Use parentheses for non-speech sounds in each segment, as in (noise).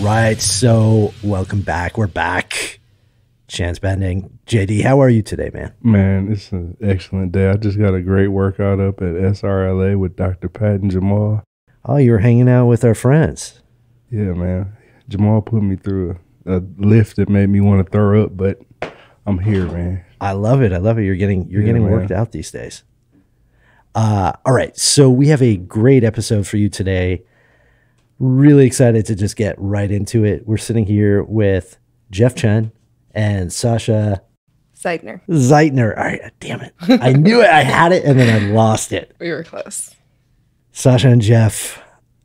right, so welcome back. We're back. Chance bending. JD, how are you today, man? Man, it's an excellent day. I just got a great workout up at SRLA with Dr. Pat and Jamal. Oh, you were hanging out with our friends. Yeah, man. Jamal put me through a, a lift that made me want to throw up, but I'm here, man. I love it. I love it. You're getting you're Yeah, getting man. worked out these days. Uh, all right, so we have a great episode for you today. Really excited to just get right into it. We're sitting here with Jeff Chen and Sasha Seidner. Zeidner. All right, damn it. I knew it. I had it and then I lost it. We were close. Sasha and Jeff,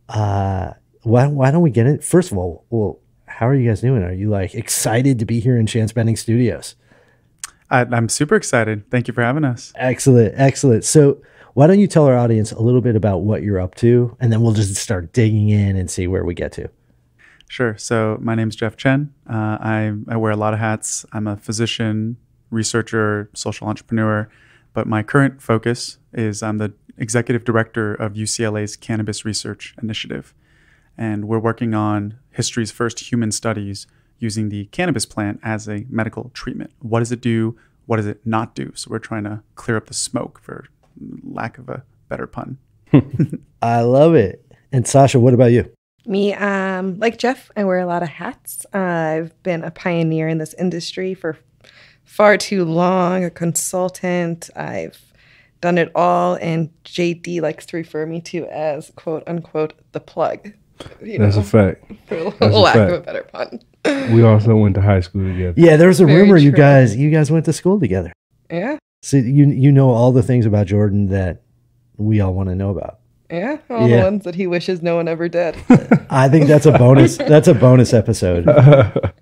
uh, why, why don't we get it? First of all, well, how are you guys doing? Are you like excited to be here in Chance Bending Studios? I, I'm super excited. Thank you for having us. Excellent, excellent. So, why don't you tell our audience a little bit about what you're up to, and then we'll just start digging in and see where we get to. Sure. So my name's Jeff Chen. Uh, I, I wear a lot of hats. I'm a physician, researcher, social entrepreneur, but my current focus is I'm the executive director of UCLA's Cannabis Research Initiative. And we're working on history's first human studies using the cannabis plant as a medical treatment. What does it do? What does it not do? So we're trying to clear up the smoke, for lack of a better pun. (laughs) I love it. And Sasha, what about you? Me, um, like Jeff, I wear a lot of hats. Uh, I've been a pioneer in this industry for far too long, a consultant. I've done it all, and JD likes to refer me to as quote unquote the plug. You That's know, a fact. (laughs) for a lack of fact. a better pun. We also went to high school together. Yeah, there was a Very rumor you guys you guys went to school together. Yeah, So you you know all the things about Jordan that we all want to know about. yeah, all Yeah. the ones that he wishes no one ever did. (laughs) I think that's a bonus. that's a bonus episode. (laughs)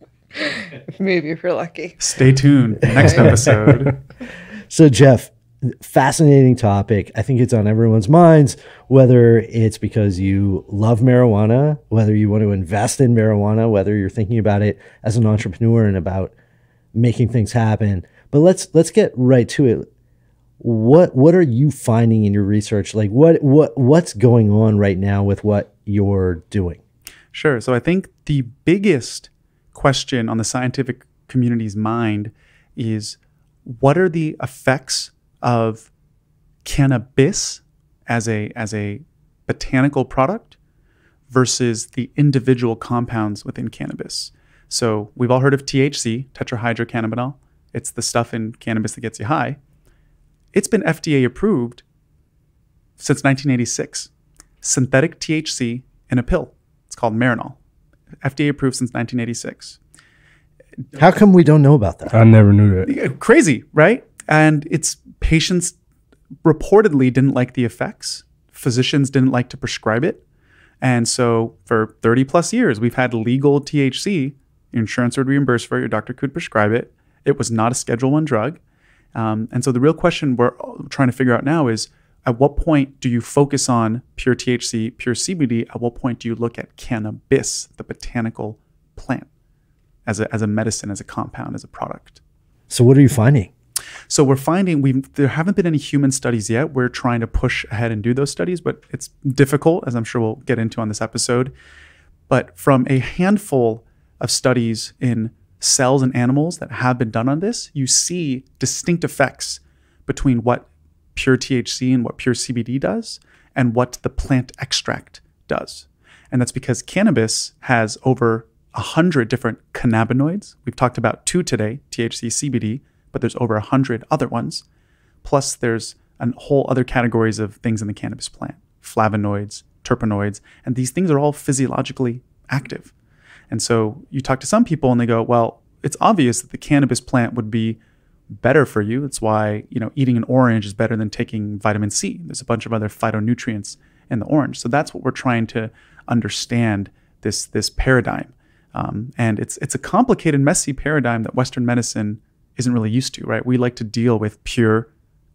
Maybe if you're lucky. Stay tuned. Next (laughs) episode. So, Jeff, fascinating topic. I think it's on everyone's minds, whether it's because you love marijuana, whether you want to invest in marijuana, whether you're thinking about it as an entrepreneur and about making things happen. But let's let's get right to it. What what are you finding in your research? Like what what what's going on right now with what you're doing? Sure. So I think the biggest question on the scientific community's mind is what are the effects of cannabis as a as a botanical product versus the individual compounds within cannabis. So we've all heard of THC, tetrahydrocannabinol. It's the stuff in cannabis that gets you high. It's been FDA approved since 1986. Synthetic THC in a pill. It's called Marinol. FDA approved since 1986. How come we don't know about that? I never knew that. Crazy, right? And its patients reportedly didn't like the effects. Physicians didn't like to prescribe it. And so for 30 plus years, we've had legal THC. Your insurance would reimburse for it. Your doctor could prescribe it. It was not a Schedule One drug. Um, and so the real question we're trying to figure out now is at what point do you focus on pure THC, pure CBD? At what point do you look at cannabis, the botanical plant, as a, as a medicine, as a compound, as a product? So what are you finding? So we're finding we there haven't been any human studies yet. We're trying to push ahead and do those studies, but it's difficult, as I'm sure we'll get into on this episode. But from a handful of studies in cells and animals that have been done on this, you see distinct effects between what pure THC and what pure CBD does and what the plant extract does. And that's because cannabis has over a hundred different cannabinoids. We've talked about two today, THC, CBD, but there's over a hundred other ones. Plus, there's a whole other categories of things in the cannabis plant, flavonoids, terpenoids, and these things are all physiologically active. And so you talk to some people and they go, well, it's obvious that the cannabis plant would be better for you. It's why, you know, eating an orange is better than taking vitamin C. There's a bunch of other phytonutrients in the orange. So that's what we're trying to understand this this paradigm. Um, and it's it's a complicated, messy paradigm that Western medicine isn't really used to, right? We like to deal with pure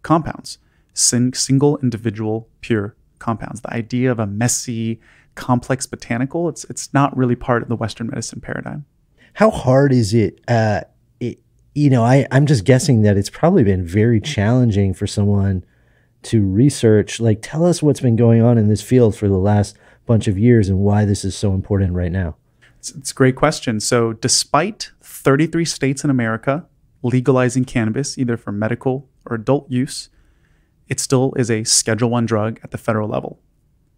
compounds, sin- single individual pure compounds. The idea of a messy, complex botanical, it's it's not really part of the Western medicine paradigm. How hard is it? Uh, it you know, I, I'm just guessing that it's probably been very challenging for someone to research. Like, tell us what's been going on in this field for the last bunch of years and why this is so important right now. It's, it's a great question. So, despite 33 states in America legalizing cannabis, either for medical or adult use, it still is a Schedule One drug at the federal level.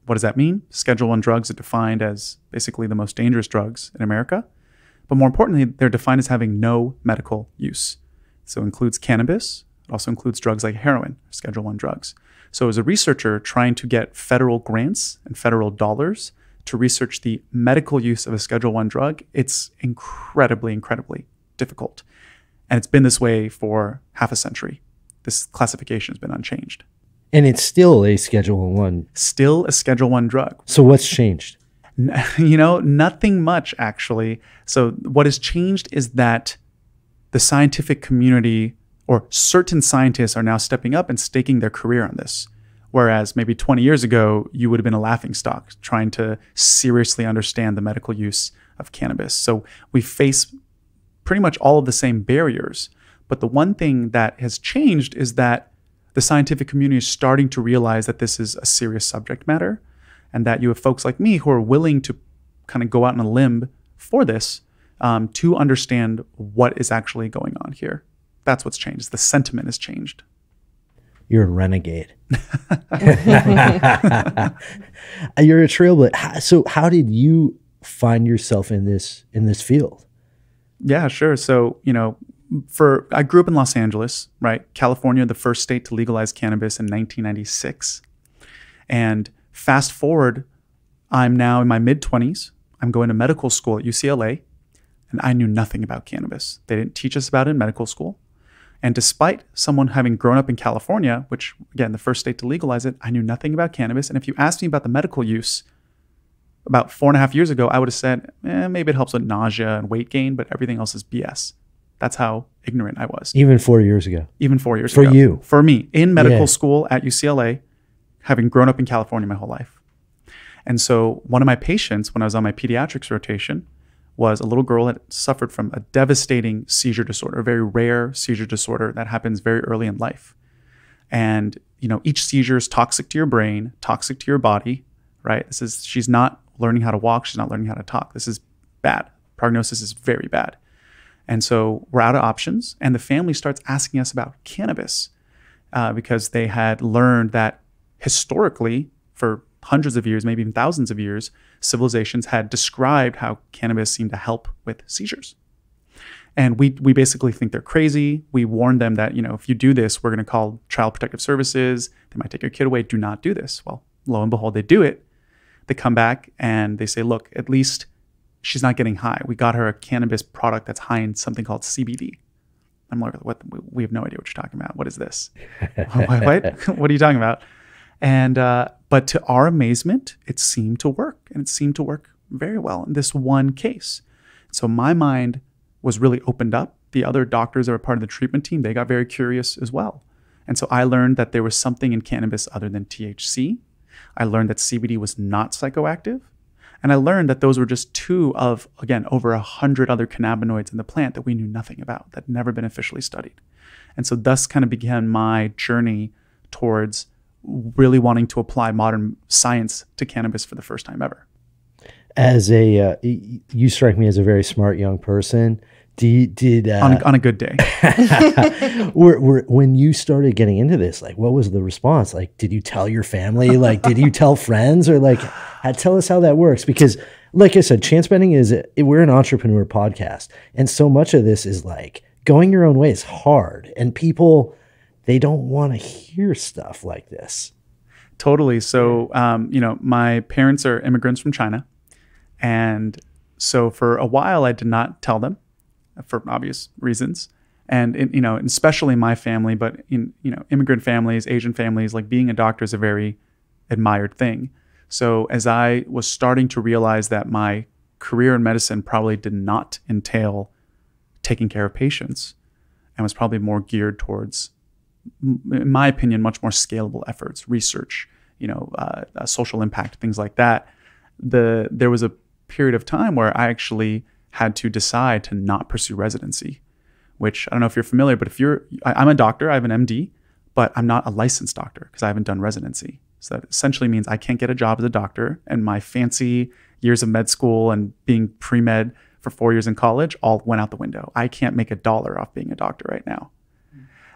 What does that mean? Schedule One drugs are defined as basically the most dangerous drugs in America, but more importantly, they're defined as having no medical use. So, it includes cannabis. It also includes drugs like heroin, Schedule One drugs. So, as a researcher trying to get federal grants and federal dollars to research the medical use of a Schedule One drug, it's incredibly, incredibly difficult. And it's been this way for half a century. This classification has been unchanged. And it's still a Schedule One. Still a Schedule One drug. So what's changed? (laughs) You know, nothing much actually. So what has changed is that the scientific community or certain scientists are now stepping up and staking their career on this. Whereas maybe 20 years ago, you would have been a laughing stock trying to seriously understand the medical use of cannabis. So we face pretty much all of the same barriers. But the one thing that has changed is that the scientific community is starting to realize that this is a serious subject matter and that you have folks like me who are willing to kind of go out on a limb for this um, to understand what is actually going on here. That's what's changed. The sentiment has changed. You're a renegade. (laughs) You're a trailblazer. So, how did you find yourself in this in this field? Yeah, sure. So, you know, for I grew up in Los Angeles, right? California, the first state to legalize cannabis in 1996. And fast forward, I'm now in my mid 20s. I'm going to medical school at UCLA, and I knew nothing about cannabis. They didn't teach us about it in medical school. And despite someone having grown up in California, which again, the first state to legalize it, I knew nothing about cannabis. And if you asked me about the medical use about four and a half years ago, I would have said, eh, maybe it helps with nausea and weight gain, but everything else is BS. That's how ignorant I was. Even four years ago. Even four years For ago. For you. For me, in medical Yeah. school at UCLA, having grown up in California my whole life. And so one of my patients, when I was on my pediatrics rotation, was a little girl that suffered from a devastating seizure disorder, a very rare seizure disorder that happens very early in life. And you know, each seizure is toxic to your brain, toxic to your body, right? This is she's not learning how to walk, she's not learning how to talk. This is bad. Prognosis is very bad. And so we're out of options, and the family starts asking us about cannabis uh, because they had learned that historically, for hundreds of years, maybe even thousands of years, civilizations had described how cannabis seemed to help with seizures. And we, we basically think they're crazy. We warn them that, you know, if you do this, we're going to call Child Protective Services. They might take your kid away. Do not do this. Well, lo and behold, they do it. They come back and they say, look, at least she's not getting high. We got her a cannabis product that's high in something called CBD. I'm like, what? We have no idea what you're talking about. What is this? (laughs) what? what? (laughs) what are you talking about? And uh, but to our amazement, it seemed to work, and it seemed to work very well in this one case. So my mind was really opened up. The other doctors that were part of the treatment team, they got very curious as well. And so I learned that there was something in cannabis other than THC. I learned that CBD was not psychoactive. And I learned that those were just two of, again, over a hundred other cannabinoids in the plant that we knew nothing about, that had never been officially studied. And so thus kind of began my journey towards really wanting to apply modern science to cannabis for the first time ever. As a, uh, you strike me as a very smart young person. You, did uh, On a, on a good day. (laughs) (laughs) were, were, when you started getting into this, like, what was the response? Like, did you tell your family? Like, did you tell friends? Or like, tell us how that works? Because, like I said, Chance Bending is we're an entrepreneur podcast, and so much of this is like going your own way is hard, and people they don't want to hear stuff like this. Totally. So, um, you know, my parents are immigrants from China. And so for a while, I did not tell them for obvious reasons. And, in, you know, especially my family, but in, you know, immigrant families, Asian families, like being a doctor is a very admired thing. So as I was starting to realize that my career in medicine probably did not entail taking care of patients and was probably more geared towards in my opinion, much more scalable efforts, research, you know, uh, uh, social impact, things like that. The there was a period of time where I actually had to decide to not pursue residency, which I don't know if you're familiar, but if you're, I, I'm a doctor, I have an MD, but I'm not a licensed doctor because I haven't done residency. So that essentially means I can't get a job as a doctor, and my fancy years of med school and being pre med for four years in college all went out the window. I can't make a dollar off being a doctor right now.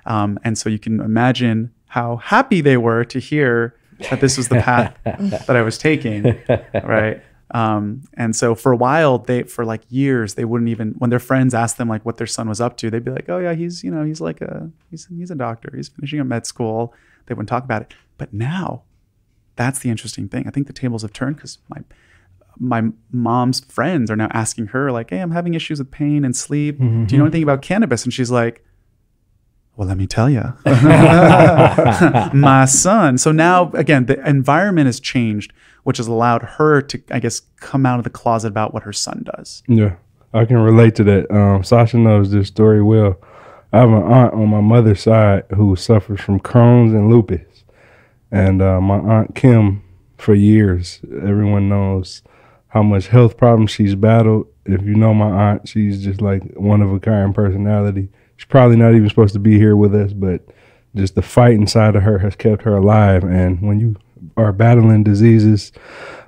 Um, and so you can imagine how happy they were to hear that this was the path (laughs) that I was taking, right? Um, and so for a while, they for like years they wouldn't even when their friends asked them like what their son was up to, they'd be like, "Oh yeah, he's you know he's like a he's he's a doctor, he's finishing a med school." They wouldn't talk about it. But now, that's the interesting thing. I think the tables have turned because my my mom's friends are now asking her like, "Hey, I'm having issues with pain and sleep. Mm-hmm. Do you know anything about cannabis?" And she's like, "Well, let me tell you, (laughs) (laughs) my son." So now again, the environment has changed, which has allowed her to, I guess, come out of the closet about what her son does. Yeah, I can relate to that. Um, Sasha knows this story well. I have an aunt on my mother's side who suffers from Crohn's and lupus, and uh, my aunt Kim, for years, everyone knows how much health problems she's battled. If you know my aunt, she's just like one of a kind personality. She's probably not even supposed to be here with us, but just the fight inside of her has kept her alive. And when you are battling diseases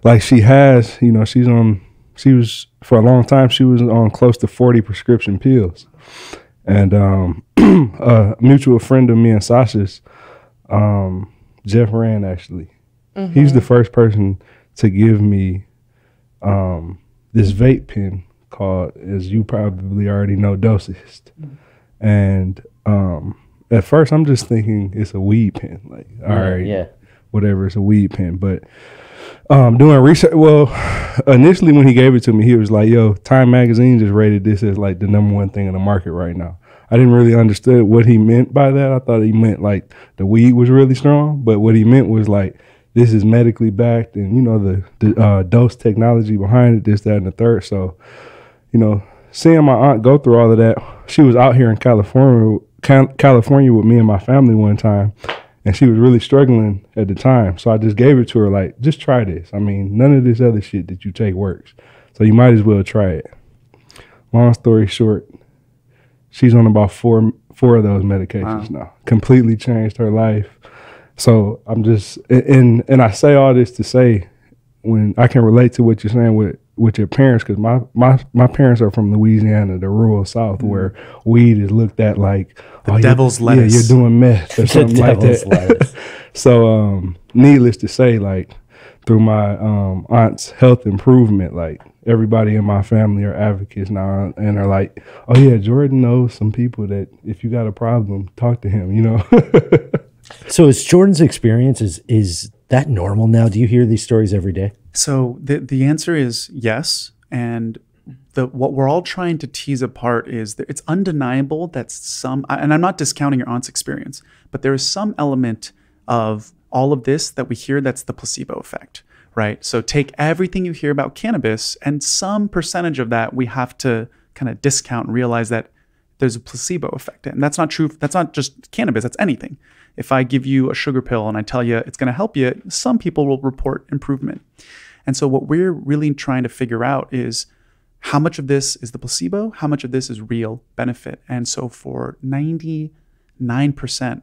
like she has, you know, she's on, she was, for a long time, she was on close to 40 prescription pills. And um, (clears throat) a mutual friend of me and Sasha's, um, Jeff Rand, actually, he's the first person to give me um, this vape pen called, as you probably already know, Dosist. And um, at first, I'm just thinking it's a weed pen. Like, all right, yeah. whatever, it's a weed pen. But um, doing research, well, initially when he gave it to me, he was like, "Yo, Time Magazine just rated this as like the number one thing in the market right now." I didn't really understand what he meant by that. I thought he meant like the weed was really strong, but what he meant was like this is medically backed, and you know the the uh, dose technology behind it, this, that, and the third. So, you know, seeing my aunt go through all of that, she was out here in California, California with me and my family one time, and she was really struggling at the time. So I just gave it to her, like, just try this. I mean, none of this other shit that you take works, so you might as well try it. Long story short, she's on about four four of those medications now. Completely changed her life. So I'm just and and I say all this to say when I can relate to what you're saying with with your parents because my, my my parents are from Louisiana, the rural South, where weed is looked at like The you- devil's Yeah, lettuce. you're doing meth or (laughs) The something like that. (laughs) so, um, needless to say, like through my um, aunt's health improvement, like everybody in my family are advocates now, and are like, "Oh yeah, Jordan knows some people that if you got a problem, talk to him." You know. (laughs) So is Jordan's experience is is that normal now? Do you hear these stories every day? So the the answer is yes, and the what we're all trying to tease apart is that it's undeniable that some and I'm not discounting your aunt's experience, but there is some element of all of this that we hear that's the placebo effect, right? So take everything you hear about cannabis and some percentage of that we have to kind of discount and realize that there's a placebo effect. And that's not true. That's not just cannabis, that's anything. If I give you a sugar pill and I tell you it's going to help you, some people will report improvement. And so, what we're really trying to figure out is how much of this is the placebo, how much of this is real benefit. And so, for 99%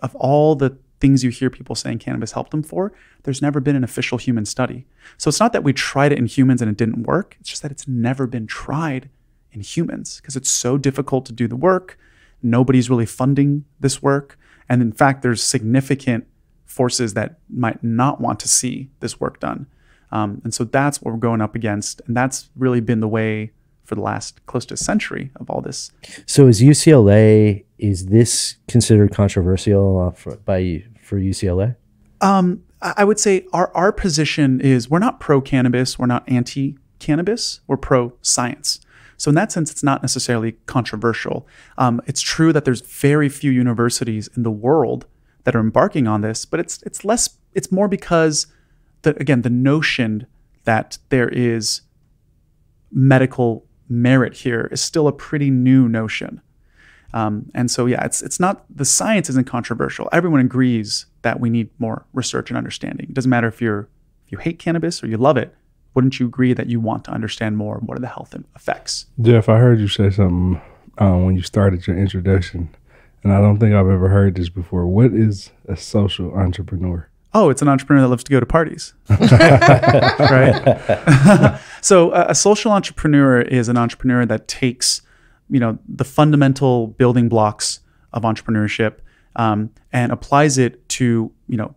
of all the things you hear people saying cannabis helped them for, there's never been an official human study. So, it's not that we tried it in humans and it didn't work, it's just that it's never been tried in humans because it's so difficult to do the work. Nobody's really funding this work. And in fact, there's significant forces that might not want to see this work done. Um, and so that's what we're going up against. And that's really been the way for the last close to a century of all this. So is UCLA is this considered controversial uh, for, by for UCLA? Um, I I would say our, our position is we're not pro cannabis, we're not anti cannabis, we're pro science. So in that sense, it's not necessarily controversial. Um, it's true that there's very few universities in the world that are embarking on this, but it's it's less it's more because the again the notion that there is medical merit here is still a pretty new notion. Um, and so, yeah, it's it's not the science isn't controversial. Everyone agrees that we need more research and understanding. It doesn't matter if you're if you hate cannabis or you love it. Wouldn't you agree that you want to understand more? What are the health and effects? Jeff, I heard you say something um, when you started your introduction, and I don't think I've ever heard this before. What is a social entrepreneur? oh, it's an entrepreneur that loves to go to parties, (laughs) (laughs) right? (laughs) so a, a social entrepreneur is an entrepreneur that takes, you know, the fundamental building blocks of entrepreneurship um, and applies it to, you know,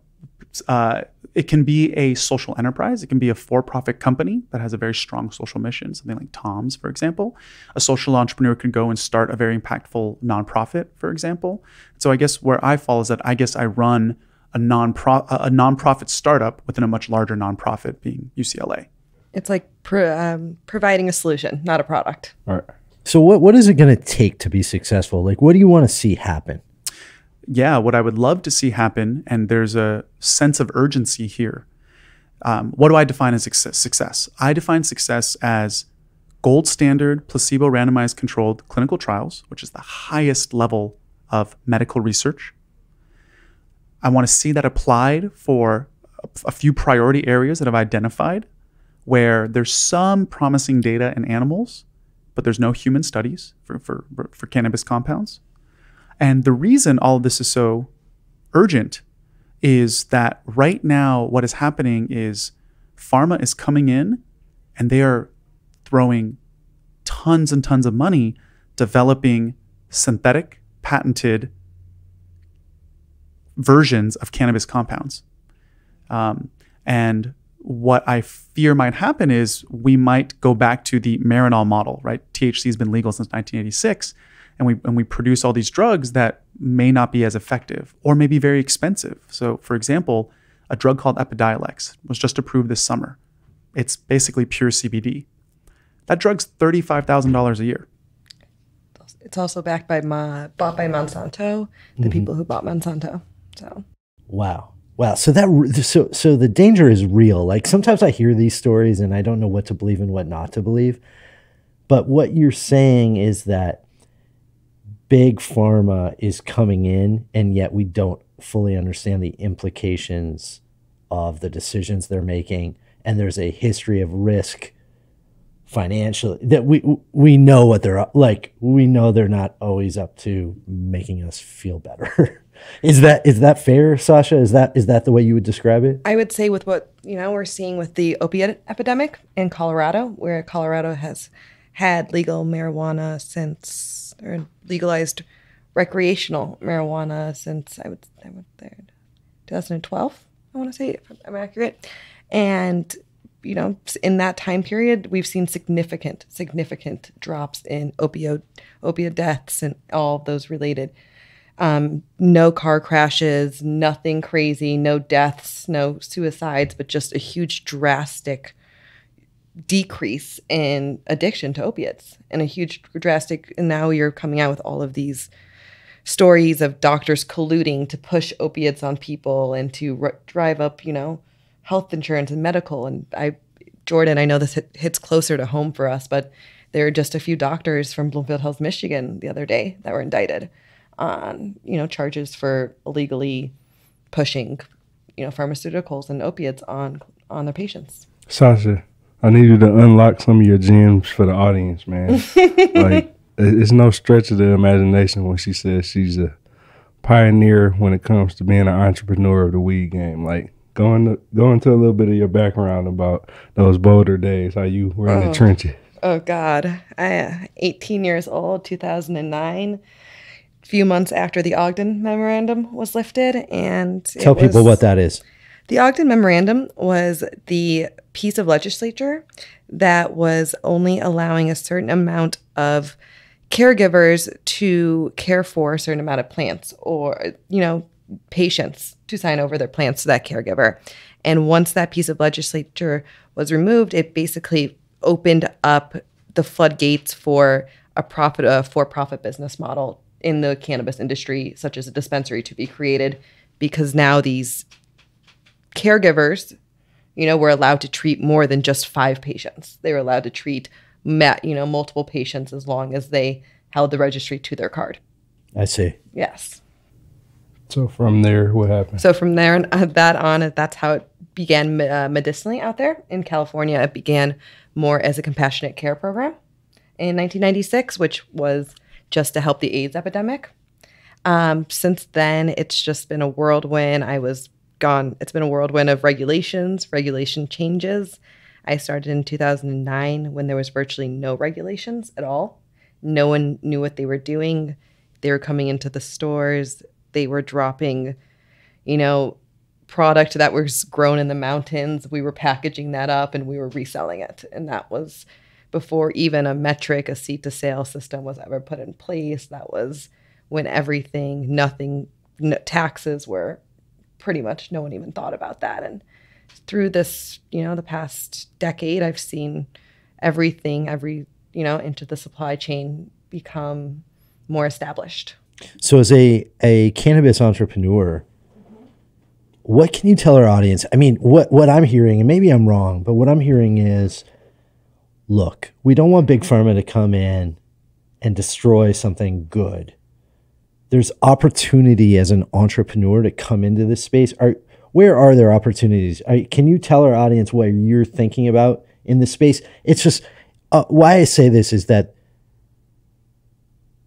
uh, it can be a social enterprise. It can be a for-profit company that has a very strong social mission, something like Tom's, for example. A social entrepreneur can go and start a very impactful nonprofit, for example. So I guess where I fall is that I guess I run a non a nonprofit startup within a much larger nonprofit, being UCLA. It's like pro- um, providing a solution, not a product. All right. So what what is it going to take to be successful? Like what do you want to see happen? yeah, what I would love to see happen, and there's a sense of urgency here. Um, what do I define as success? I define success as gold standard placebo randomized controlled clinical trials, which is the highest level of medical research. I want to see that applied for a few priority areas that I've identified where there's some promising data in animals, but there's no human studies for, for, for cannabis compounds. And the reason all of this is so urgent is that right now, what is happening is pharma is coming in and they are throwing tons and tons of money developing synthetic, patented versions of cannabis compounds. Um, and what I fear might happen is we might go back to the Marinol model, right? THC has been legal since 1986 and we and we produce all these drugs that may not be as effective or may be very expensive. So, for example, a drug called Epidiolex was just approved this summer. It's basically pure CBD. That drug's thirty-five thousand dollars a year. It's also backed by Ma, bought by Monsanto, the mm-hmm. people who bought Monsanto. So, wow, wow. So that so so the danger is real. Like sometimes I hear these stories and I don't know what to believe and what not to believe. But what you're saying is that big pharma is coming in, and yet we don't fully understand the implications of the decisions they're making. And there's a history of risk financially that we we know what they're like. We know they're not always up to making us feel better. (laughs) is that is that fair, Sasha? Is that is that the way you would describe it? I would say with what you know we're seeing with the opiate epidemic in Colorado, where Colorado has had legal marijuana since or legalized recreational marijuana since I would I would there 2012. I want to say if I'm accurate, and you know in that time period we've seen significant significant drops in opioid opioid deaths and all those related. Um, no car crashes, nothing crazy, no deaths, no suicides, but just a huge drastic decrease in addiction to opiates and a huge drastic and now you're coming out with all of these stories of doctors colluding to push opiates on people and to r- drive up you know health insurance and medical. And i jordan i know this hit, hits closer to home for us but there are just a few doctors from bloomfield hills michigan the other day that were indicted on you know charges for illegally pushing you know pharmaceuticals and opiates on on their patients sasha I need you to unlock some of your gems for the audience, man. (laughs) like it's no stretch of the imagination when she says she's a pioneer when it comes to being an entrepreneur of the weed game. Like going into go into a little bit of your background about those Boulder days, how you were in oh. the trenches. Oh God, I uh, 18 years old, 2009. Few months after the Ogden Memorandum was lifted, and tell was, people what that is. The Ogden Memorandum was the piece of legislature that was only allowing a certain amount of caregivers to care for a certain amount of plants or, you know, patients to sign over their plants to that caregiver. And once that piece of legislature was removed, it basically opened up the floodgates for a profit, a for-profit business model in the cannabis industry, such as a dispensary, to be created, because now these caregivers, you know, were allowed to treat more than just five patients. They were allowed to treat, you know, multiple patients as long as they held the registry to their card. I see. Yes. So from there, what happened? So from there and uh, that on, that's how it began uh, medicinally out there in California. It began more as a compassionate care program in 1996, which was just to help the AIDS epidemic. Um, since then, it's just been a whirlwind. I was gone, it's been a whirlwind of regulations, regulation changes. I started in 2009 when there was virtually no regulations at all. No one knew what they were doing. They were coming into the stores, they were dropping, you know, product that was grown in the mountains. We were packaging that up and we were reselling it. And that was before even a Metrc, a seed to sale system was ever put in place. That was when everything, nothing, no, taxes were pretty much no one even thought about that. And through this, you know, the past decade, I've seen everything, every, you know, into the supply chain become more established. So, as a, a cannabis entrepreneur, what can you tell our audience? I mean, what, what I'm hearing, and maybe I'm wrong, but what I'm hearing is look, we don't want Big Pharma to come in and destroy something good. There's opportunity as an entrepreneur to come into this space. Are, where are there opportunities? Are, can you tell our audience what you're thinking about in this space? It's just uh, why I say this is that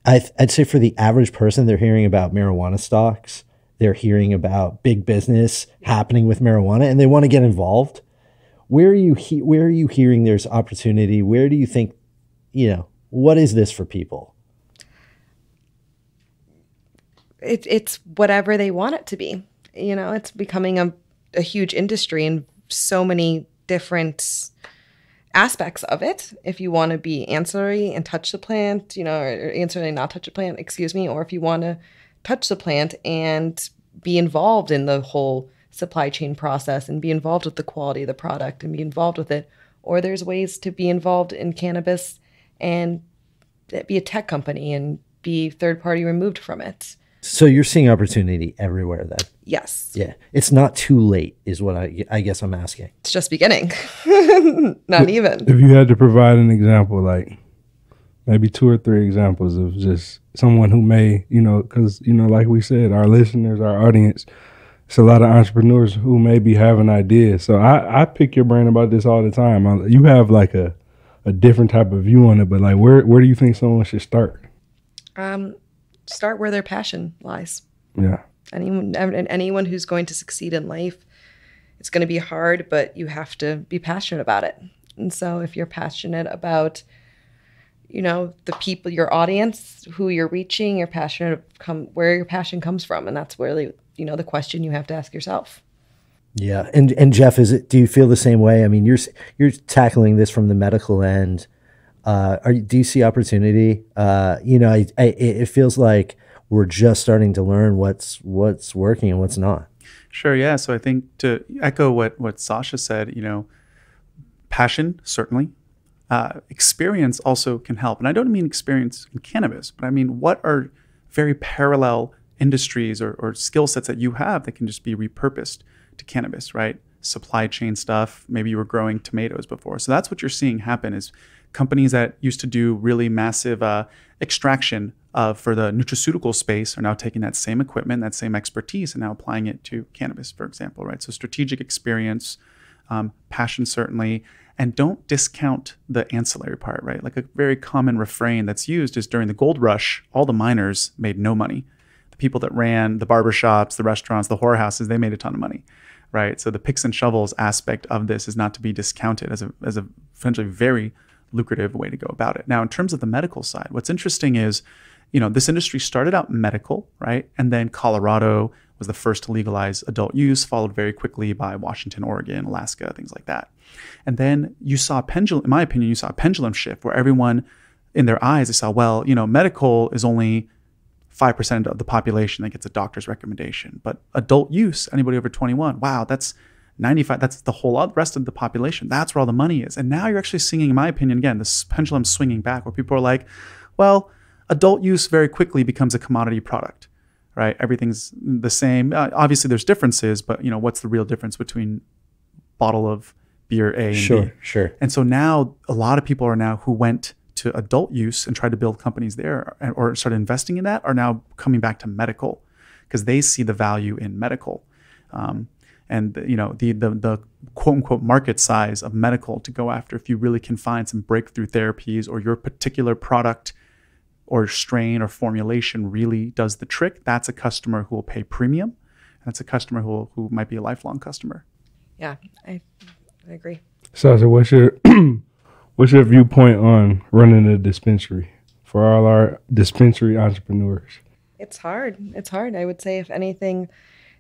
I, I'd say for the average person, they're hearing about marijuana stocks they're hearing about big business happening with marijuana and they want to get involved where are you he- where are you hearing there's opportunity? Where do you think you know what is this for people? It, it's whatever they want it to be. You know it's becoming a, a huge industry and so many different aspects of it. If you want to be ancillary and touch the plant you know or ancillary and not touch the plant excuse me or if you want to touch the plant and be involved in the whole supply chain process and be involved with the quality of the product and be involved with it. Or there's ways to be involved in cannabis and be a tech company and be third party removed from it. So you're seeing opportunity everywhere then? Yes. Yeah. It's not too late, is what I, I guess I'm asking. It's just beginning. (laughs) not even. If you had to provide an example, like maybe two or three examples of just someone who may, you know, because, you know, like we said, our listeners, our audience, it's a lot of entrepreneurs who maybe have an idea. So I, I pick your brain about this all the time. I, you have like a, a different type of view on it, but like, where, where do you think someone should start? Um, start where their passion lies. Yeah. Anyone, and anyone who's going to succeed in life, it's going to be hard, but you have to be passionate about it. And so if you're passionate about you know the people your audience who you're reaching your passion come where your passion comes from and that's really you know the question you have to ask yourself. Yeah. And and jeff is it do you feel the same way? I mean you're you're tackling this from the medical end. Uh are do you see opportunity? Uh you know I, I, it feels like we're just starting to learn what's what's working and what's not. Sure. Yeah. So i think to echo what what sasha said you know passion certainly. Uh, experience also can help. And I don't mean experience in cannabis, but I mean what are very parallel industries or, or skill sets that you have that can just be repurposed to cannabis, right? Supply chain stuff. Maybe you were growing tomatoes before. So that's what you're seeing happen is companies that used to do really massive uh, extraction uh, for the nutraceutical space are now taking that same equipment, that same expertise, and now applying it to cannabis, for example, right? So strategic experience, um, passion certainly, and don't discount the ancillary part, right? Like a very common refrain that's used is during the gold rush, all the miners made no money. The people that ran the barbershops, the restaurants, the whorehouses, they made a ton of money, right? So the picks and shovels aspect of this is not to be discounted as a, as a essentially very lucrative way to go about it. Now, in terms of the medical side, what's interesting is, you know, this industry started out medical, right? And then Colorado was the first to legalize adult use, followed very quickly by Washington, Oregon, Alaska, things like that. And then you saw a pendulum, in my opinion, you saw a pendulum shift where everyone in their eyes, they saw, well, you know, medical is only 5% of the population that gets a doctor's recommendation. But adult use, anybody over 21, wow, that's 95, that's the whole rest of the population. That's where all the money is. And now you're actually seeing, in my opinion, again, this pendulum swinging back where people are like, well, adult use very quickly becomes a commodity product, right? Everything's the same. Uh, obviously, there's differences, but you know, what's the real difference between bottle of beer A and sure, B. Sure, And so now a lot of people are now who went to adult use and tried to build companies there or started investing in that are now coming back to medical because they see the value in medical. Um, and you know the, the the quote unquote market size of medical to go after if you really can find some breakthrough therapies or your particular product or strain or formulation really does the trick that's a customer who will pay premium and it's a customer who who might be a lifelong customer. Yeah, I, I agree. Sasha, what's your (clears throat) what's your viewpoint on running a dispensary for all our dispensary entrepreneurs? It's hard. It's hard. I would say, if anything,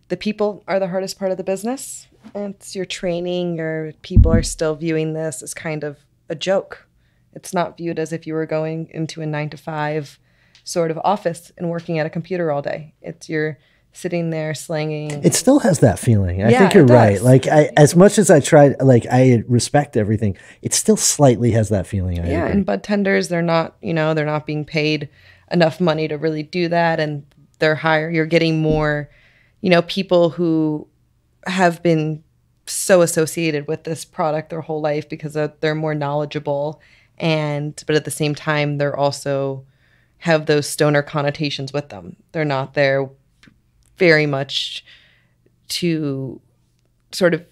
the people are the hardest part of the business. It's your training. Your people are still viewing this as kind of a joke. It's not viewed as if you were going into a nine to five sort of office and working at a computer all day. It's you're sitting there slanging. It still has that feeling. I Yeah, think you're right. Like I, as much as I tried, like I respect everything, it still slightly has that feeling. I yeah, agree. and bud tenders, they're not, you know, they're not being paid enough money to really do that, and they're higher. You're getting more, you know, people who have been so associated with this product their whole life because they're more knowledgeable, and but at the same time, they're also have those stoner connotations with them. They're not there very much to sort of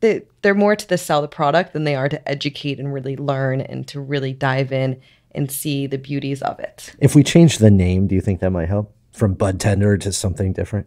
they, they're more to the sell the product than they are to educate and really learn and to really dive in and see the beauties of it. if we change the name, do you think that might help from bud tender to something different?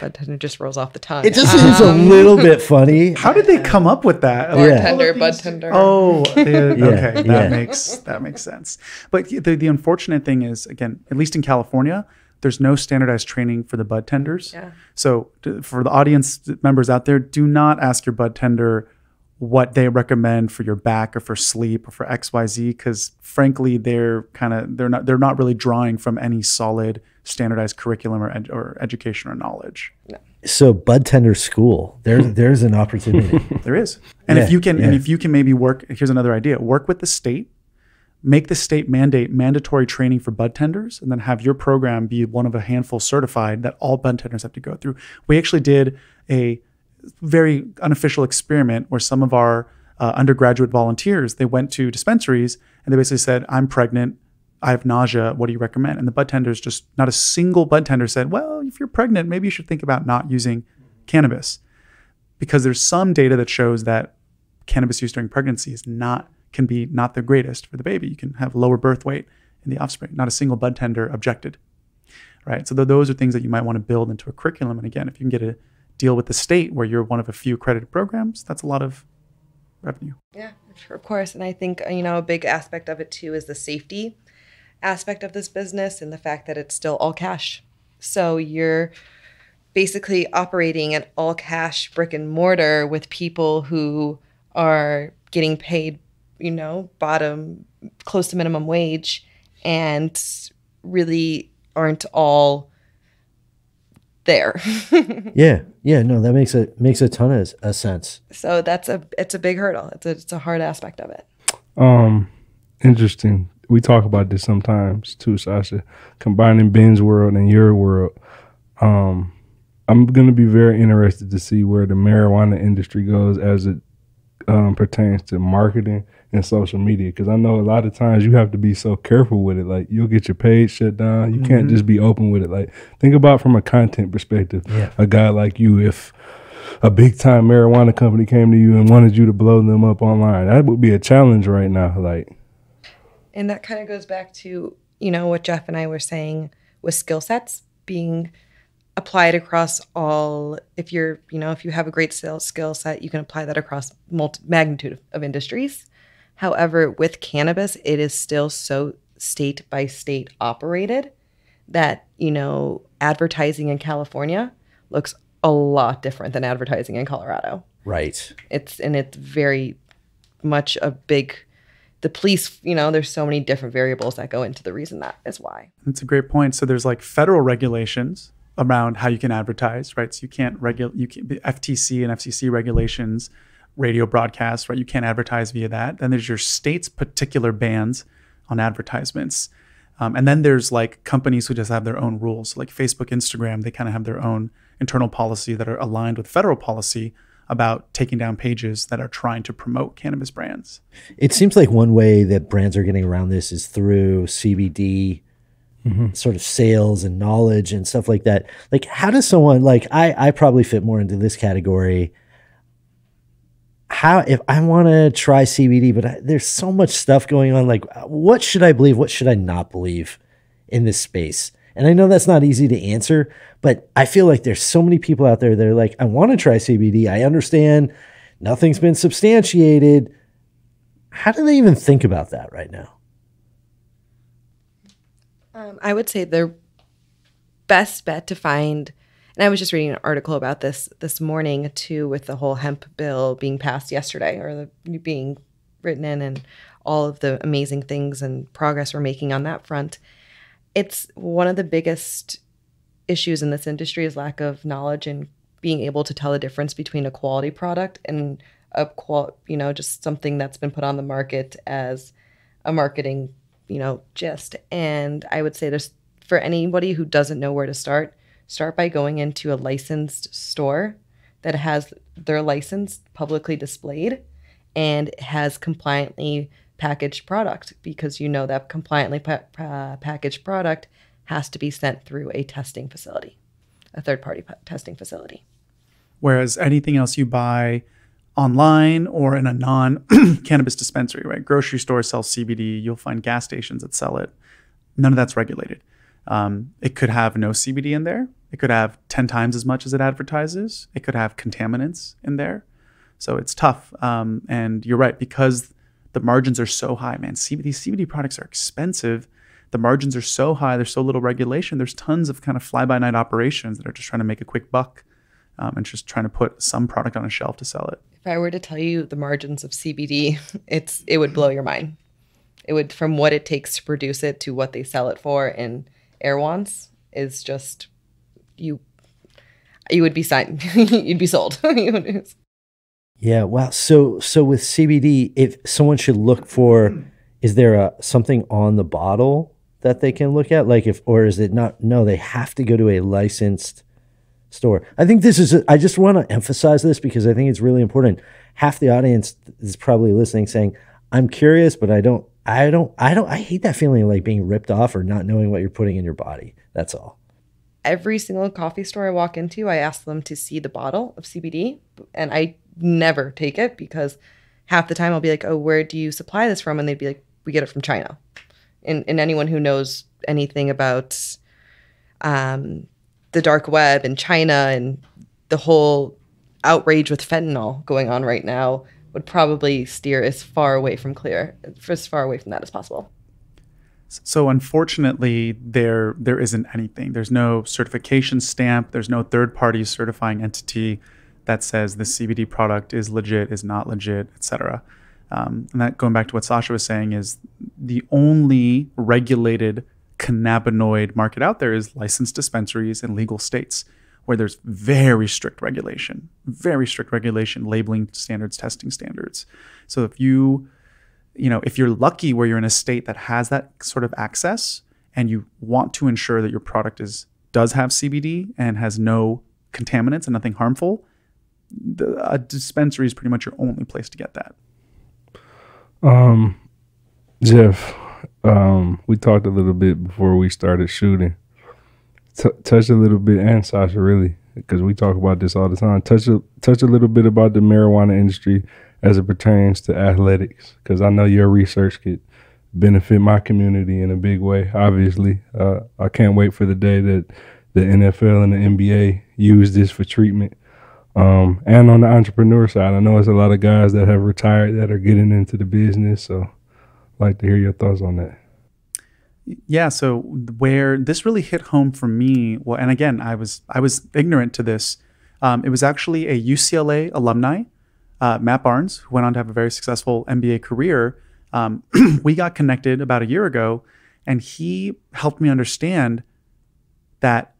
But then it just rolls off the tongue. It just seems a um, little bit (laughs) funny. How did they come up with that? Yeah. tender, bud tender. Oh, (laughs) yeah, okay, that yeah. makes that makes sense. But the, the unfortunate thing is, again, at least in California, there's no standardized training for the bud tenders. Yeah. So t- for the audience members out there, do not ask your bud tender what they recommend for your back or for sleep or for XYZ because frankly they're kind of they're not they're not really drawing from any solid standardized curriculum or, ed- or education or knowledge. So bud tender school, there's hmm. there's an opportunity. (laughs) There is. And if you can and if you can maybe work here's another idea. Work with the state, make the state mandate mandatory training for bud tenders, and then have your program be one of a handful certified that all bud tenders have to go through. We actually did a very unofficial experiment where some of our uh, undergraduate volunteers they went to dispensaries and they basically said, "I'm pregnant. I have nausea. What do you recommend?" And the bud tenders just not a single bud tender said, "Well, if you're pregnant, maybe you should think about not using cannabis." because there's some data that shows that cannabis use during pregnancy is not can be not the greatest for the baby. You can have lower birth weight in the offspring. Not a single bud tender objected, right? So th- those are things that you might want to build into a curriculum. And again, if you can get a deal with the state where you're one of a few accredited programs, that's a lot of revenue. Yeah, of course. And I think, uh, you know, a big aspect of it too is the safety aspect of this business and the fact that it's still all cash. So you're basically operating an all cash brick and mortar with people who are getting paid, you know, bottom close to minimum wage and really aren't all there. (laughs) yeah, yeah, no, that makes a makes a ton of a sense. so that's a it's a big hurdle. It's a, it's a hard aspect of it. Um, interesting. We talk about this sometimes too, Sasha. Combining Ben's world and your world. Um, I'm gonna be very interested to see where the marijuana industry goes as it um, pertains to marketing and social media. Because I know a lot of times you have to be so careful with it. Like you'll get your page shut down. You can't mm-hmm. just be open with it. Like think about from a content perspective. Yeah. A guy like you, if a big time marijuana company came to you and wanted you to blow them up online, that would be a challenge right now. Like And that kind of goes back to, you know, what Jeff and I were saying with skill sets being applied across all if you're, you know, if you have a great sales skill set, you can apply that across multi magnitude of, of industries. However, with cannabis, it is still so state by state operated that, you know, advertising in California looks a lot different than advertising in Colorado Right. it's and it's very much a big the police you know there's so many different variables that go into the reason that is why That's a great point. So there's like federal regulations around how you can advertise, right? So you can't regulate, you can FTC and FCC regulations, radio broadcasts, right? You can't advertise via that. Then there's your state's particular bans on advertisements. Um, and then there's like companies who just have their own rules. So like Facebook, Instagram, they kind of have their own internal policy that are aligned with federal policy about taking down pages that are trying to promote cannabis brands. It seems like one way that brands are getting around this is through CBD sort of sales and knowledge and stuff like that. Like, how does someone like I? I probably fit more into this category. How if I want to try CBD, but I, there's so much stuff going on. Like, what should I believe? What should I not believe in this space? And I know that's not easy to answer, but I feel like there's so many people out there that are like, I want to try CBD. I understand nothing's been substantiated. How do they even think about that right now? Um, I would say their best bet to find, and I was just reading an article about this this morning too, with the whole hemp bill being passed yesterday or the being written in, and all of the amazing things and progress we're making on that front. It's one of the biggest issues in this industry is lack of knowledge and being able to tell the difference between a quality product and a qual, you know, just something that's been put on the market as a marketing you know, gist. And I would say there's for anybody who doesn't know where to start, start by going into a licensed store that has their license publicly displayed and has compliantly packaged product because you know that compliantly pa- uh, packaged product has to be sent through a testing facility, a third party testing facility. Whereas anything else you buy online or in a non (clears throat) cannabis dispensary, right? Grocery stores sell CBD. You'll find gas stations that sell it. None of that's regulated. Um, it could have no CBD in there. It could have 10 times as much as it advertises. It could have contaminants in there. So it's tough. Um, and you're right, because the margins are so high, man. CBD, these CBD products are expensive. The margins are so high. There's so little regulation. There's tons of kind of fly by night operations that are just trying to make a quick buck um, and just trying to put some product on a shelf to sell it. If I were to tell you the margins of CBD, (laughs) it's it would blow your mind. It would from what it takes to produce it to what they sell it for in Erewhon's is just you you would be signed (laughs) you'd (laughs) be sold. yeah, wow. So so with CBD, if someone should look for is there a something on the bottle that they can look at like if or is it not no they have to go to a licensed store. I think this is, a, I just want to emphasize this because I think it's really important. Half the audience is probably listening saying, I'm curious, but I don't, I don't, I don't, I hate that feeling of like being ripped off or not knowing what you're putting in your body. That's all. Every single coffee store I walk into, I ask them to see the bottle of CBD and I never take it because half the time I'll be like, oh, where do you supply this from? And they'd be like, we get it from China. And, and anyone who knows anything about um, the dark web and China and the whole outrage with fentanyl going on right now would probably steer as far away from clear, as far away from that as possible. So unfortunately, there there isn't anything. There's no certification stamp. There's no third party certifying entity that says the CBD product is legit, is not legit, etc. Um, and that going back to what Sasha was saying is the only regulated cannabinoid market out there is licensed dispensaries in legal states where there's very strict regulation, very strict regulation, labeling standards, testing standards. So if you, you know, if you're lucky where you're in a state that has that sort of access and you want to ensure that your product is does have CBD and has no contaminants and nothing harmful, the, a dispensary is pretty much your only place to get that. Um, Jeff, um, we talked a little bit before we started shooting. T- touch a little bit, and Sasha, really, because we talk about this all the time. Touch a touch a little bit about the marijuana industry as it pertains to athletics, because I know your research could benefit my community in a big way. Obviously, uh, I can't wait for the day that the NFL and the NBA use this for treatment. Um, and on the entrepreneur side, I know it's a lot of guys that have retired that are getting into the business. So I'd like to hear your thoughts on that. Yeah, so where this really hit home for me, well, and again, I was I was ignorant to this. Um, it was actually a UCLA alumni, uh, Matt Barnes, who went on to have a very successful NBA career. Um, (clears throat) we got connected about a year ago, and he helped me understand that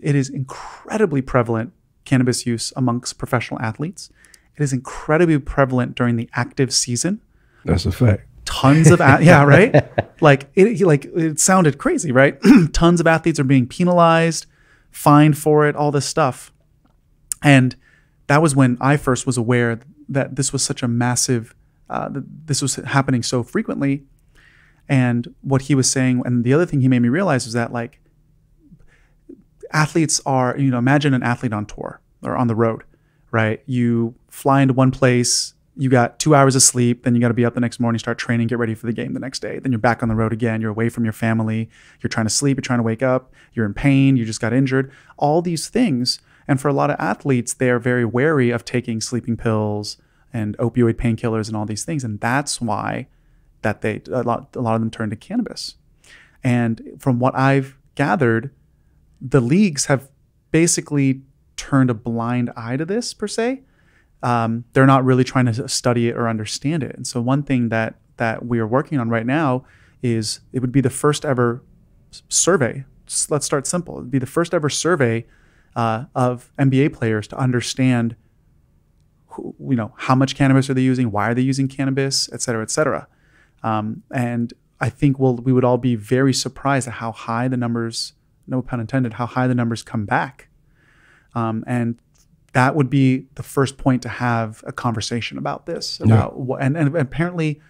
it is incredibly prevalent cannabis use amongst professional athletes. It is incredibly prevalent during the active season. That's a fact tons of (laughs) yeah right? Like it like it sounded crazy right? (clears throat) Tons of athletes are being penalized fined for it all this stuff. And that was when i first was aware that this was such a massive uh, this was happening so frequently. And what he was saying and the other thing he made me realize was that like athletes are you know imagine an athlete on tour or on the road right? You fly into one place you got two hours of sleep, then you got to be up the next morning, start training, get ready for the game the next day. Then you're back on the road again. You're away from your family. You're trying to sleep. You're trying to wake up. You're in pain. You just got injured. All these things. And for a lot of athletes, they're very wary of taking sleeping pills and opioid painkillers and all these things. And that's why that they a lot a lot of them turn to cannabis. And from what I've gathered, the leagues have basically turned a blind eye to this per se. Um, they're not really trying to study it or understand it. And so one thing that that we are working on right now is it would be the first ever survey. Let's start simple. It would be the first ever survey uh, of NBA players to understand, who, you know, how much cannabis are they using, why are they using cannabis, et cetera, et cetera. Um, and I think we'll, we would all be very surprised at how high the numbers, no pun intended, how high the numbers come back. Um, and that would be the first point to have a conversation about this. About yeah. what, and, and apparently,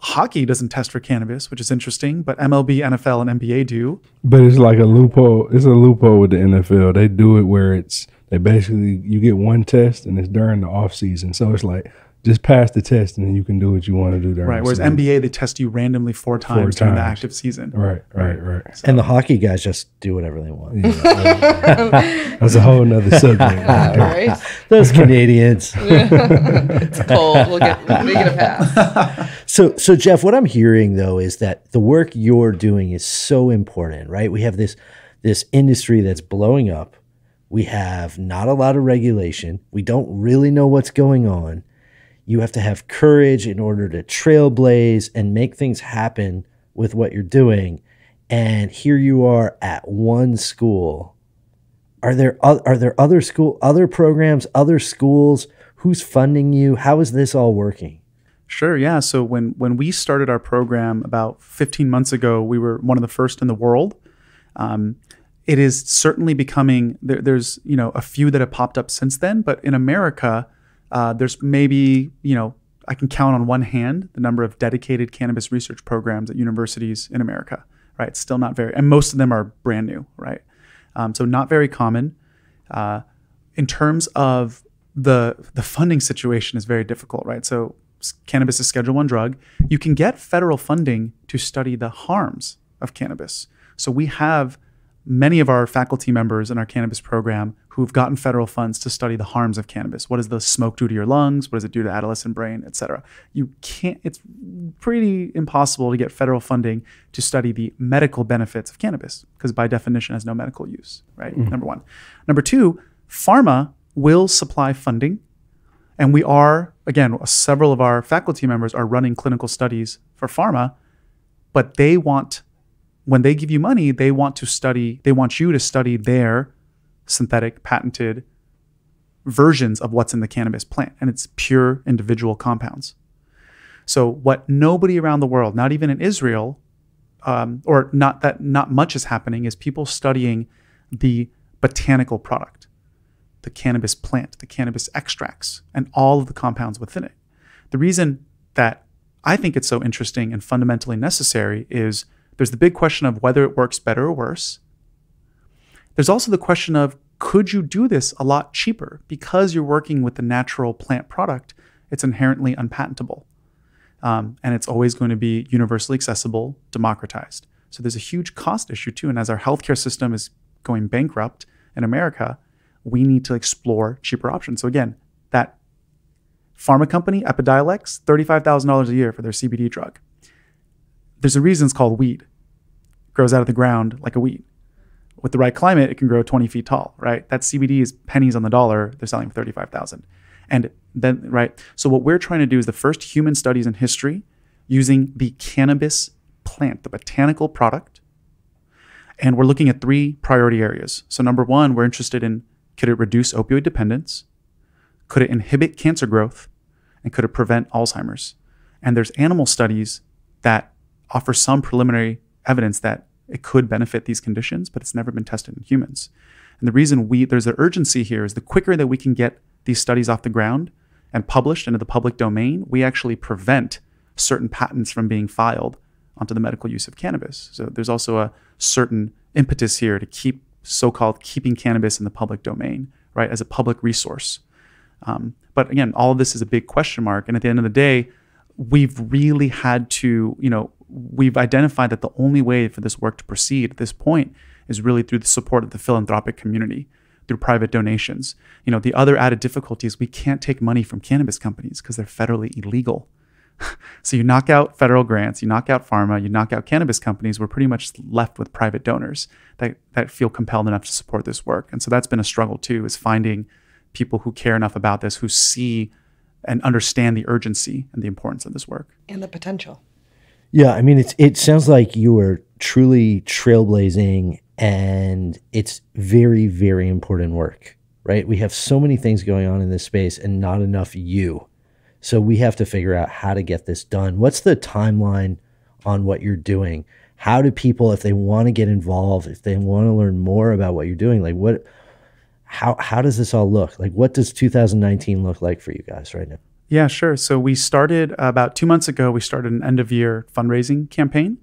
hockey doesn't test for cannabis, which is interesting, but MLB, NFL, and NBA do. But it's like a loophole. It's a loophole with the NFL. They do it where it's they basically you get one test and it's during the off season. So it's like just pass the test and then you can do what you want to do during right whereas season. nba they test you randomly four times, four during the active season. Right right right, So. and the hockey guys just do whatever they want. Yeah. (laughs) that's a whole nother (laughs) subject. Right? those canadians. (laughs) It's cold. We'll get, we'll get a pass. So so jeff what i'm hearing though is that the work you're doing is so important right? We have this this industry that's blowing up. We have not a lot of regulation. We don't really know what's going on you have to have courage in order to trailblaze and make things happen with what you're doing. And here you are at one school. Are there are there other school other programs, other schools? Who's funding you? How is this all working? Sure, yeah. So when when we started our program about 15 months ago, we were one of the first in the world. Um, it is certainly becoming there, there's you know a few that have popped up since then, but in America, uh, there's maybe, you know, I can count on one hand the number of dedicated cannabis research programs at universities in America, right? It's still not very, and most of them are brand new, right? Um, so not very common. Uh, in terms of the the funding situation is very difficult, right? So cannabis is Schedule One drug. You can get federal funding to study the harms of cannabis. So we have many of our faculty members in our cannabis program who've gotten federal funds to study the harms of cannabis. What does the smoke do to your lungs? What does it do to adolescent brain, et cetera? You can't, it's pretty impossible to get federal funding to study the medical benefits of cannabis because by definition has no medical use, right? Mm-hmm. Number one. Number two, pharma will supply funding. And we are, again, several of our faculty members are running clinical studies for pharma, but they want when they give you money, they want to study, they want you to study their synthetic, patented versions of what's in the cannabis plant. And it's pure individual compounds. So, what nobody around the world, not even in Israel, um, or not that not much is happening, is people studying the botanical product, the cannabis plant, the cannabis extracts, and all of the compounds within it. The reason that I think it's so interesting and fundamentally necessary is there's the big question of whether it works better or worse. There's also the question of could you do this a lot cheaper? Because you're working with the natural plant product, it's inherently unpatentable. Um, and it's always going to be universally accessible, democratized. So there's a huge cost issue too. And as our healthcare system is going bankrupt in America, we need to explore cheaper options. So again, that pharma company, Epidiolex, $35,000 a year for their CBD drug. There's a reason it's called weed grows out of the ground like a weed. With the right climate, it can grow 20 feet tall, right? That CBD is pennies on the dollar. They're selling for 35,000. And then, right? So what we're trying to do is the first human studies in history using the cannabis plant, the botanical product. And we're looking at three priority areas. So number one, we're interested in could it reduce opioid dependence? Could it inhibit cancer growth? And could it prevent Alzheimer's? And there's animal studies that offer some preliminary evidence that it could benefit these conditions, but it's never been tested in humans. And the reason we there's an urgency here is the quicker that we can get these studies off the ground and published into the public domain, we actually prevent certain patents from being filed onto the medical use of cannabis. So there's also a certain impetus here to keep so-called keeping cannabis in the public domain, right, as a public resource. Um, but again, all of this is a big question mark. And at the end of the day, we've really had to, you know, we've identified that the only way for this work to proceed at this point is really through the support of the philanthropic community through private donations. You know, the other added difficulty is we can't take money from cannabis companies because they're federally illegal. (laughs) so you knock out federal grants, you knock out pharma, you knock out cannabis companies, we're pretty much left with private donors that, that feel compelled enough to support this work. And so that's been a struggle too, is finding people who care enough about this, who see and understand the urgency and the importance of this work. And the potential. Yeah, I mean, it's it sounds like you are truly trailblazing, and it's very, very important work, right? We have so many things going on in this space, and not enough you. So we have to figure out how to get this done. What's the timeline on what you're doing? How do people, if they want to get involved, if they want to learn more about what you're doing, like what, how how does this all look? Like, what does 2019 look like for you guys right now? Yeah, sure. So we started about two months ago. We started an end of year fundraising campaign,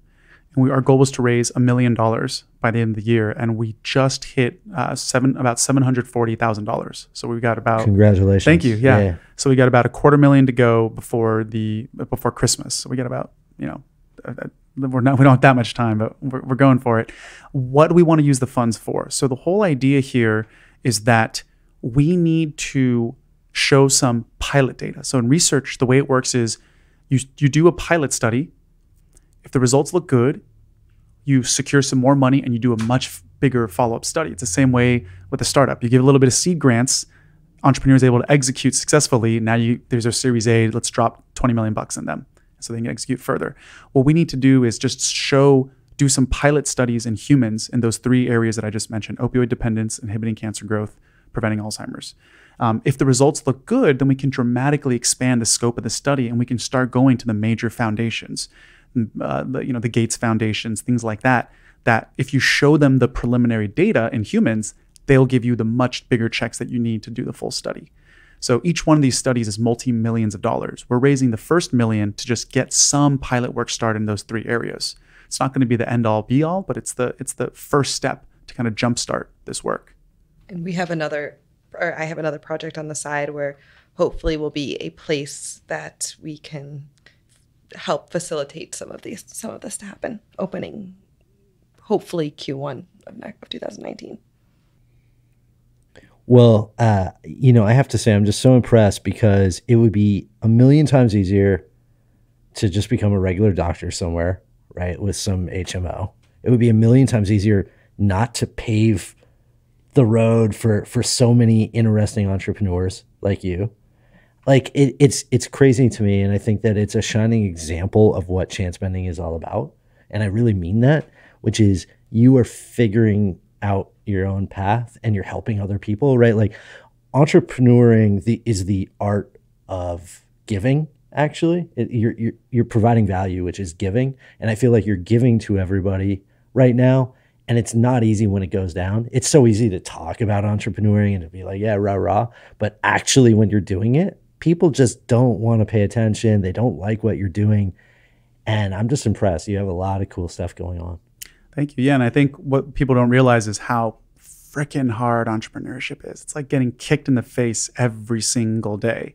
and we, our goal was to raise a million dollars by the end of the year, and we just hit uh, seven about seven hundred forty thousand dollars. So we got about Congratulations! Thank you. Yeah. So we got about a quarter million to go before the before Christmas. So we got about you know. Uh, uh, we're not, we don't have that much time, but we're, we're going for it. What do we want to use the funds for? So the whole idea here is that we need to show some pilot data. So in research, the way it works is you, you do a pilot study. If the results look good, you secure some more money and you do a much bigger follow-up study. It's the same way with a startup. You give a little bit of seed grants, entrepreneurs able to execute successfully. Now you there's a series A, let's drop 20 million bucks in them so they can execute further. What we need to do is just show do some pilot studies in humans in those three areas that I just mentioned opioid dependence, inhibiting cancer growth, preventing Alzheimer's. Um, if the results look good, then we can dramatically expand the scope of the study and we can start going to the major foundations, mm, uh, the, you know, the Gates foundations, things like that. That if you show them the preliminary data in humans, they'll give you the much bigger checks that you need to do the full study. So each one of these studies is multi millions of dollars. We're raising the first million to just get some pilot work started in those three areas. It's not going to be the end all be all, but it's the it's the first step to kind of jumpstart this work. And we have another or I have another project on the side where hopefully will be a place that we can help facilitate some of these some of this to happen. Opening hopefully Q1 of, of 2019. Well, uh, you know, I have to say, I'm just so impressed because it would be a million times easier to just become a regular doctor somewhere, right, with some HMO. It would be a million times easier not to pave the road for for so many interesting entrepreneurs like you. Like it, it's it's crazy to me, and I think that it's a shining example of what chance bending is all about. And I really mean that, which is you are figuring out your own path and you're helping other people, right? Like entrepreneuring the, is the art of giving. Actually, it, you're, you're you're providing value, which is giving, and I feel like you're giving to everybody right now and it's not easy when it goes down. It's so easy to talk about entrepreneuring and to be like, yeah, rah, rah. But actually, when you're doing it, people just don't want to pay attention. They don't like what you're doing. And I'm just impressed. You have a lot of cool stuff going on. Thank you. Yeah. And I think what people don't realize is how freaking hard entrepreneurship is. It's like getting kicked in the face every single day.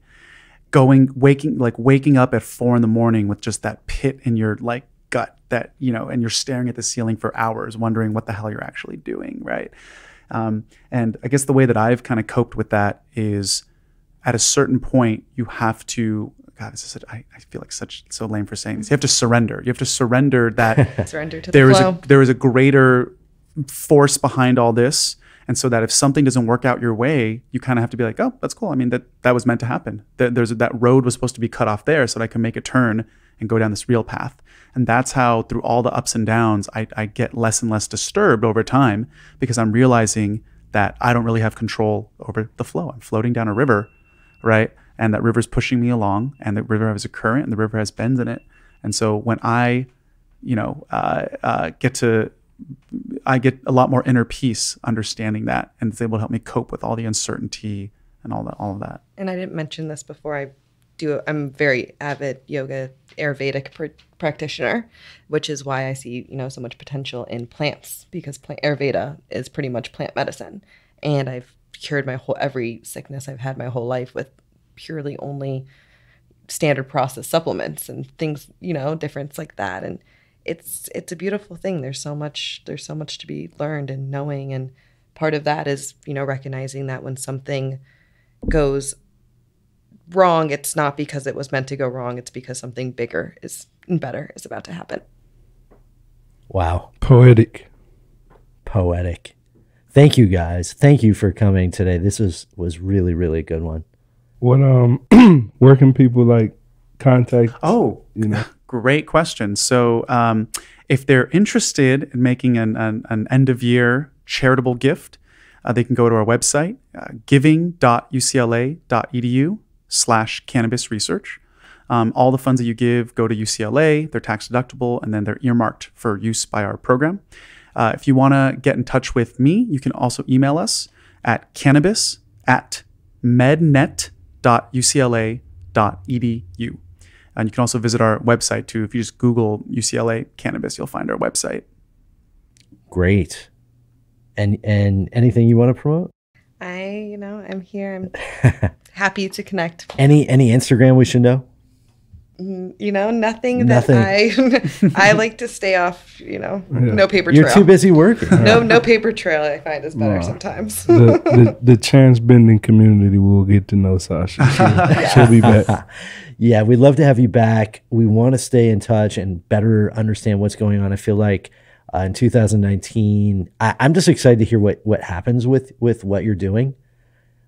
Going, waking, like waking up at four in the morning with just that pit in your like gut that you know and you're staring at the ceiling for hours wondering what the hell you're actually doing right? Um, and i guess the way that i've kind of coped with that is at a certain point you have to god this is such, I, I feel like such so lame for saying this. You have to surrender. You have to surrender that (laughs) surrender to there the is flow. a there is a greater force behind all this and so that if something doesn't work out your way, you kind of have to be like, oh, that's cool. I mean, that that was meant to happen. That there's that road was supposed to be cut off there, so that I can make a turn and go down this real path. And that's how, through all the ups and downs, I, I get less and less disturbed over time because I'm realizing that I don't really have control over the flow. I'm floating down a river, right? And that river's pushing me along, and the river has a current, and the river has bends in it. And so when I, you know, uh, uh, get to I get a lot more inner peace understanding that, and it's able to help me cope with all the uncertainty and all that, all of that. And I didn't mention this before. I do. I'm very avid yoga Ayurvedic pr- practitioner, which is why I see you know so much potential in plants because plant Ayurveda is pretty much plant medicine, and I've cured my whole every sickness I've had my whole life with purely only standard process supplements and things, you know, difference like that. And it's it's a beautiful thing. There's so much there's so much to be learned and knowing and part of that is, you know, recognizing that when something goes wrong, it's not because it was meant to go wrong, it's because something bigger is and better is about to happen. Wow. Poetic. Poetic. Thank you guys. Thank you for coming today. This was was really really a good one. What um (clears throat) where can people like contact Oh, you know? Great question. So, um, if they're interested in making an, an, an end of year charitable gift, uh, they can go to our website, uh, giving.ucla.edu slash cannabis research. Um, all the funds that you give go to UCLA, they're tax deductible, and then they're earmarked for use by our program. Uh, if you want to get in touch with me, you can also email us at cannabis at mednet.ucla.edu. And you can also visit our website too. If you just Google UCLA cannabis, you'll find our website. Great. And and anything you want to promote? I, you know, I'm here. I'm (laughs) happy to connect. Any any Instagram we should know? Mm, you know, nothing, Nothing. that I (laughs) I like to stay off, you know, no paper You're trail. too busy working. No no paper trail I find is better sometimes. the, the (laughs) the chance bending community will get to know Sasha. She'll, she'll be back. Yeah, we'd love to have you back. We want to stay in touch and better understand what's going on. I feel like uh, in 2019, I, I'm just excited to hear what what happens with with what you're doing.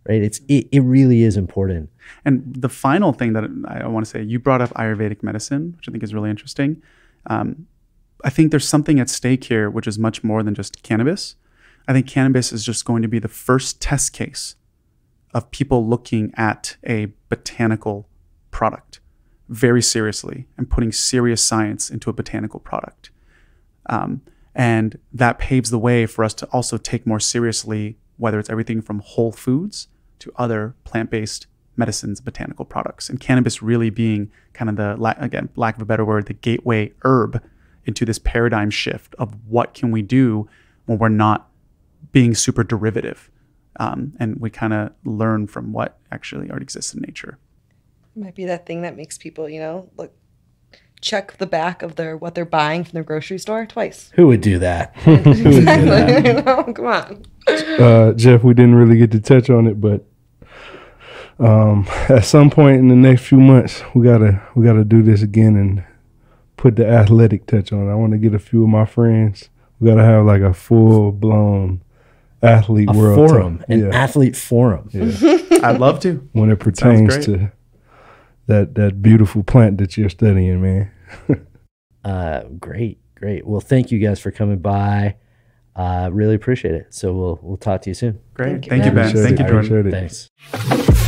Right? It's it, it really is important. And the final thing that I want to say, you brought up Ayurvedic medicine, which I think is really interesting. Um, I think there's something at stake here, which is much more than just cannabis. I think cannabis is just going to be the first test case of people looking at a botanical product very seriously and putting serious science into a botanical product. Um, and that paves the way for us to also take more seriously whether it's everything from whole foods to other plant based medicines, botanical products, and cannabis really being kind of the, again, lack of a better word, the gateway herb into this paradigm shift of what can we do when we're not being super derivative. Um, and we kind of learn from what actually already exists in nature. Might be that thing that makes people, you know, look check the back of their what they're buying from their grocery store twice. Who would do that? (laughs) exactly. (laughs) you know, come on. Uh, Jeff, we didn't really get to touch on it, but um, at some point in the next few months, we gotta we gotta do this again and put the athletic touch on. it. I want to get a few of my friends. We gotta have like a full blown athlete A world forum, talk. an yeah, athlete forum. Yeah. (laughs) I'd love to. when it pertains to that that beautiful plant that you're studying, man. (laughs) Uh, great, great. Well, thank you guys for coming by. Uh, really appreciate it. So we'll we'll talk to you soon. Great. Thank you, Thank you, Ben. Ben. Thank you, Jordan. Appreciate it. Thanks.